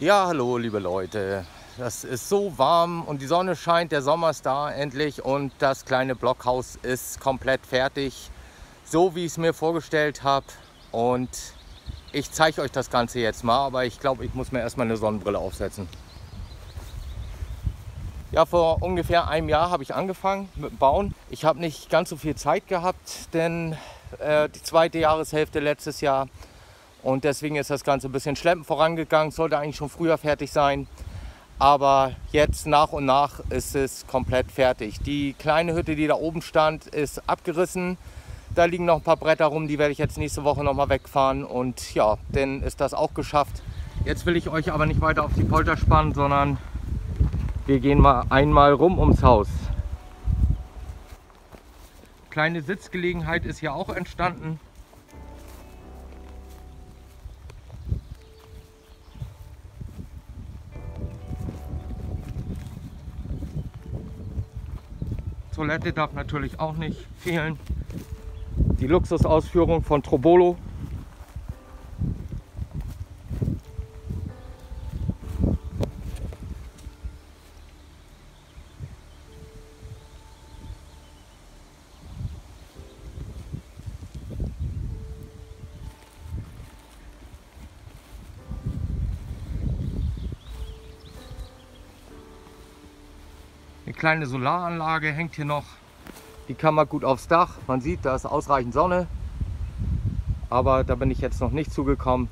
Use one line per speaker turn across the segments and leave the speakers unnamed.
Ja, hallo liebe Leute. Das ist so warm und die Sonne scheint, der Sommer ist da endlich und das kleine Blockhaus ist komplett fertig, so wie ich es mir vorgestellt habe. Und ich zeige euch das Ganze jetzt mal, aber ich glaube, ich muss mir erstmal eine Sonnenbrille aufsetzen. Ja, vor ungefähr einem Jahr habe ich angefangen mit dem Bauen. Ich habe nicht ganz so viel Zeit gehabt, denn äh, die zweite Jahreshälfte letztes Jahr und deswegen ist das Ganze ein bisschen schleppend vorangegangen, sollte eigentlich schon früher fertig sein. Aber jetzt nach und nach ist es komplett fertig. Die kleine Hütte, die da oben stand, ist abgerissen. Da liegen noch ein paar Bretter rum, die werde ich jetzt nächste Woche nochmal wegfahren. Und ja, dann ist das auch geschafft. Jetzt will ich euch aber nicht weiter auf die Polter spannen, sondern wir gehen mal einmal rum ums Haus. Kleine Sitzgelegenheit ist hier auch entstanden. Toilette darf natürlich auch nicht fehlen. Die Luxusausführung von Trobolo. Kleine Solaranlage hängt hier noch. Die kann man gut aufs Dach. Man sieht, da ist ausreichend Sonne. Aber da bin ich jetzt noch nicht zugekommen.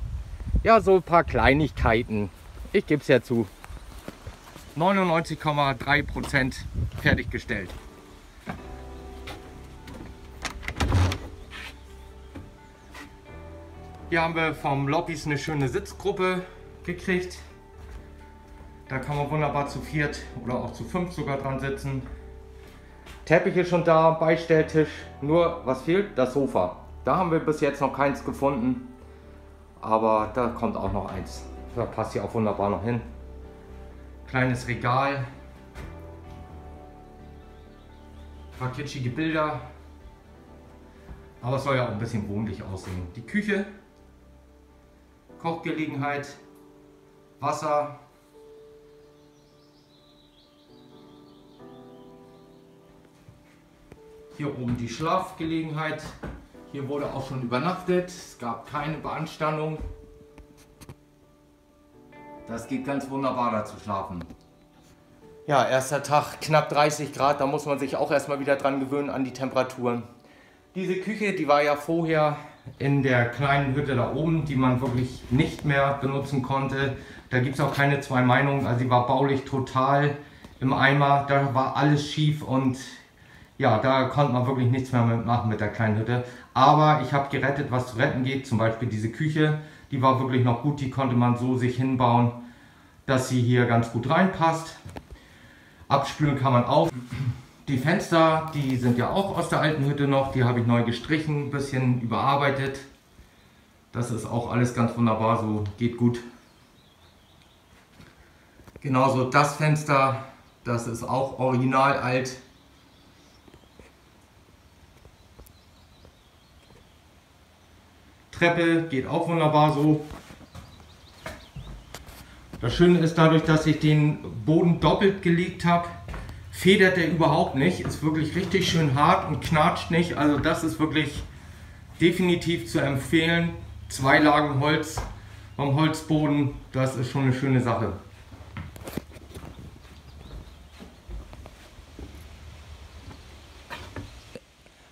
Ja, so ein paar Kleinigkeiten. Ich gebe es ja zu. 99,3% fertiggestellt. Hier haben wir vom Lobbys eine schöne Sitzgruppe gekriegt. Da kann man wunderbar zu viert oder auch zu fünf sogar dran sitzen. Teppich ist schon da, Beistelltisch. Nur was fehlt? Das Sofa. Da haben wir bis jetzt noch keins gefunden. Aber da kommt auch noch eins. Da passt hier auch wunderbar noch hin. Kleines Regal. Ein paar kitschige Bilder. Aber es soll ja auch ein bisschen wohnlich aussehen. Die Küche. Kochgelegenheit. Wasser. Hier oben die Schlafgelegenheit. Hier wurde auch schon übernachtet. Es gab keine Beanstandung. Das geht ganz wunderbar da zu schlafen. Ja, erster Tag, knapp 30 Grad. Da muss man sich auch erstmal wieder dran gewöhnen an die Temperaturen. Diese Küche, die war ja vorher in der kleinen Hütte da oben, die man wirklich nicht mehr benutzen konnte. Da gibt es auch keine zwei Meinungen. Also sie war baulich total im Eimer. Da war alles schief und ja, da konnte man wirklich nichts mehr machen mit der kleinen Hütte. Aber ich habe gerettet, was zu retten geht. Zum Beispiel diese Küche, die war wirklich noch gut. Die konnte man so sich hinbauen, dass sie hier ganz gut reinpasst. Abspülen kann man auch. Die Fenster, die sind ja auch aus der alten Hütte noch. Die habe ich neu gestrichen, ein bisschen überarbeitet. Das ist auch alles ganz wunderbar, so geht gut. Genauso das Fenster, das ist auch original alt. Treppe geht auch wunderbar so. Das Schöne ist dadurch, dass ich den Boden doppelt gelegt habe, federt er überhaupt nicht. Ist wirklich richtig schön hart und knatscht nicht. Also das ist wirklich definitiv zu empfehlen. Zwei Lagen Holz vom Holzboden, das ist schon eine schöne Sache.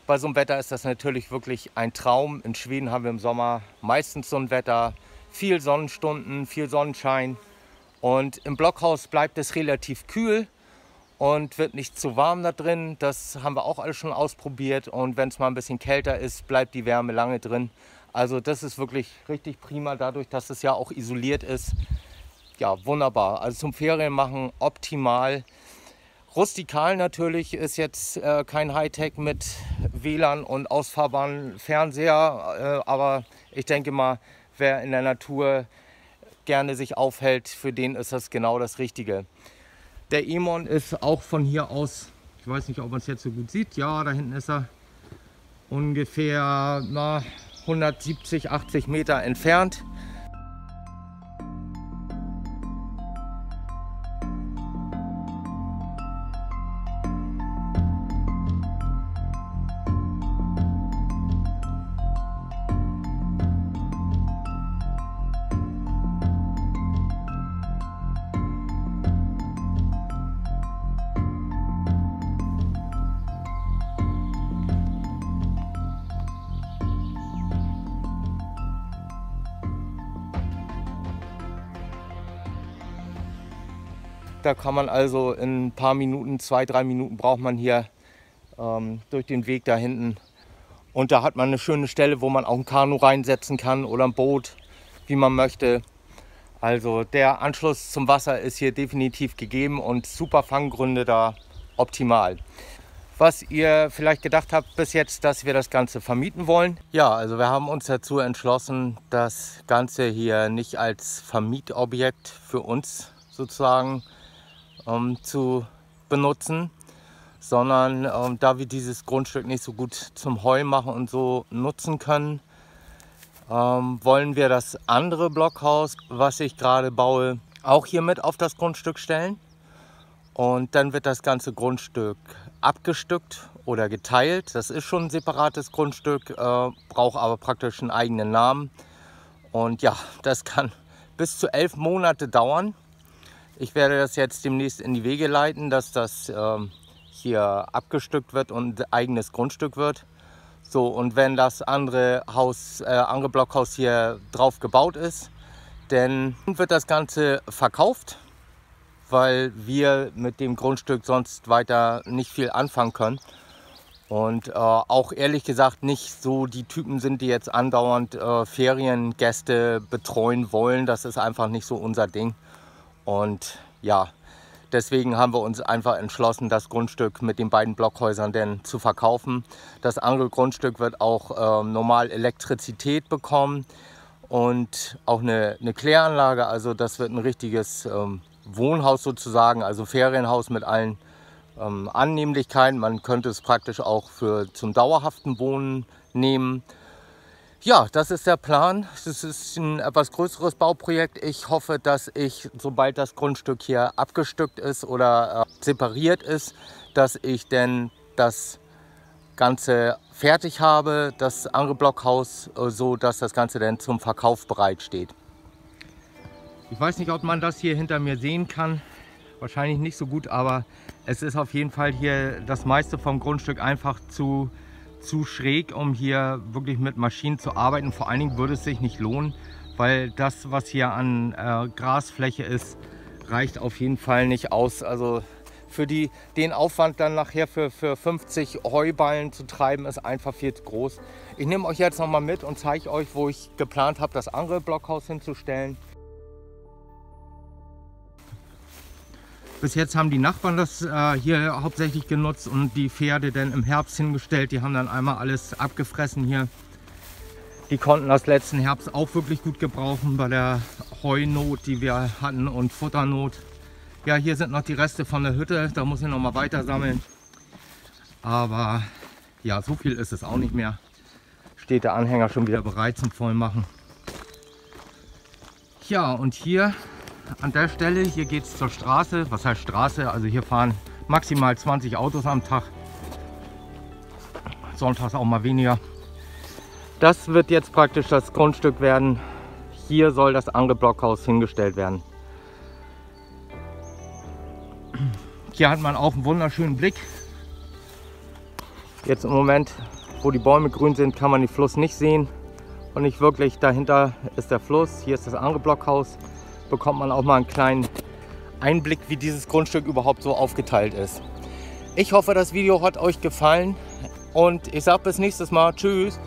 Bei so einem Wetter ist das natürlich wirklich ein Traum. In Schweden haben wir im Sommer meistens so ein Wetter. Viel Sonnenstunden, viel Sonnenschein. Und im Blockhaus bleibt es relativ kühl und wird nicht zu warm da drin. Das haben wir auch alles schon ausprobiert. Und wenn es mal ein bisschen kälter ist, bleibt die Wärme lange drin. Also das ist wirklich richtig prima, dadurch, dass es ja auch isoliert ist. Ja, wunderbar. Also zum Ferienmachen optimal. Rustikal natürlich ist jetzt äh, kein Hightech mit WLAN und ausfahrbaren Fernseher, äh, aber ich denke mal, wer in der Natur gerne sich aufhält, für den ist das genau das Richtige. Der Emon ist auch von hier aus, ich weiß nicht, ob man es jetzt so gut sieht, ja, da hinten ist er ungefähr na, 170, 80 Meter entfernt. Da kann man also in ein paar Minuten, zwei, drei Minuten braucht man hier ähm, durch den Weg da hinten. Und da hat man eine schöne Stelle, wo man auch ein Kanu reinsetzen kann oder ein Boot, wie man möchte. Also der Anschluss zum Wasser ist hier definitiv gegeben und super Fanggründe da optimal. Was ihr vielleicht gedacht habt bis jetzt, dass wir das Ganze vermieten wollen. Ja, also wir haben uns dazu entschlossen, das Ganze hier nicht als Vermietobjekt für uns sozusagen ähm, zu benutzen, sondern ähm, da wir dieses Grundstück nicht so gut zum Heu machen und so nutzen können, ähm, wollen wir das andere Blockhaus, was ich gerade baue, auch hier mit auf das Grundstück stellen. Und dann wird das ganze Grundstück abgestückt oder geteilt. Das ist schon ein separates Grundstück, äh, braucht aber praktisch einen eigenen Namen. Und ja, das kann bis zu elf Monate dauern. Ich werde das jetzt demnächst in die Wege leiten, dass das äh, hier abgestückt wird und eigenes Grundstück wird. So, und wenn das andere Haus, äh, andere Blockhaus hier drauf gebaut ist, dann wird das Ganze verkauft, weil wir mit dem Grundstück sonst weiter nicht viel anfangen können. Und äh, auch ehrlich gesagt nicht so die Typen sind, die jetzt andauernd äh, Feriengäste betreuen wollen. Das ist einfach nicht so unser Ding. Und ja, Deswegen haben wir uns einfach entschlossen, das Grundstück mit den beiden Blockhäusern denn zu verkaufen. Das andere Grundstück wird auch ähm, normal Elektrizität bekommen und auch eine, eine Kläranlage. Also das wird ein richtiges ähm, Wohnhaus sozusagen, also Ferienhaus mit allen ähm, Annehmlichkeiten. Man könnte es praktisch auch für zum dauerhaften Wohnen nehmen. Ja, das ist der Plan. Es ist ein etwas größeres Bauprojekt. Ich hoffe, dass ich, sobald das Grundstück hier abgestückt ist oder äh, separiert ist, dass ich denn das Ganze fertig habe, das andere Blockhaus, äh, so dass das Ganze dann zum Verkauf bereit steht. Ich weiß nicht, ob man das hier hinter mir sehen kann. Wahrscheinlich nicht so gut, aber es ist auf jeden Fall hier das meiste vom Grundstück einfach zu zu schräg, um hier wirklich mit Maschinen zu arbeiten. Vor allen Dingen würde es sich nicht lohnen, weil das, was hier an äh, Grasfläche ist, reicht auf jeden Fall nicht aus. Also für die, den Aufwand dann nachher für, für 50 Heuballen zu treiben, ist einfach viel zu groß. Ich nehme euch jetzt noch mal mit und zeige euch, wo ich geplant habe, das andere Blockhaus hinzustellen. Bis jetzt haben die Nachbarn das äh, hier hauptsächlich genutzt und die Pferde dann im Herbst hingestellt. Die haben dann einmal alles abgefressen hier. Die konnten das letzten Herbst auch wirklich gut gebrauchen bei der Heunot, die wir hatten und Futternot. Ja, hier sind noch die Reste von der Hütte. Da muss ich noch mal weiter sammeln. Aber ja, so viel ist es auch nicht mehr. Steht der Anhänger schon wieder bereit zum Vollmachen. Ja, und hier an der Stelle. Hier geht es zur Straße. Was heißt Straße? Also hier fahren maximal 20 Autos am Tag. Sonntags auch mal weniger. Das wird jetzt praktisch das Grundstück werden. Hier soll das andere Blockhaus hingestellt werden. Hier hat man auch einen wunderschönen Blick. Jetzt im Moment, wo die Bäume grün sind, kann man den Fluss nicht sehen. Und nicht wirklich, dahinter ist der Fluss. Hier ist das andere Blockhaus bekommt man auch mal einen kleinen Einblick, wie dieses Grundstück überhaupt so aufgeteilt ist. Ich hoffe, das Video hat euch gefallen und ich sage bis nächstes Mal. Tschüss.